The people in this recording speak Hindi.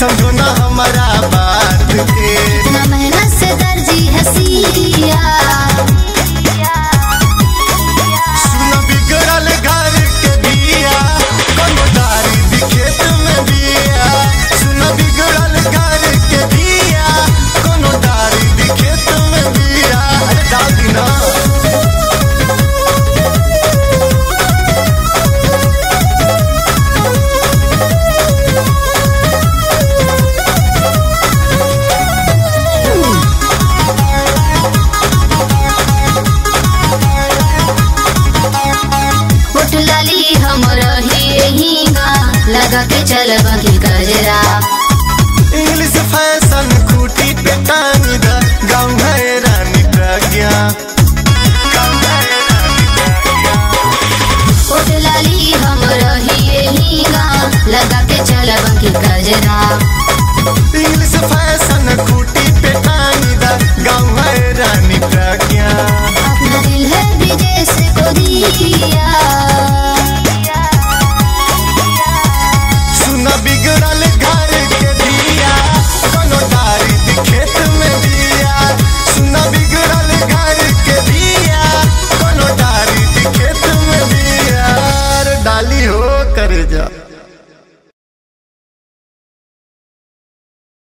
Saldrán रही हम रही लगा के चल बगी गजरा। इंग्लिश फैस yeah.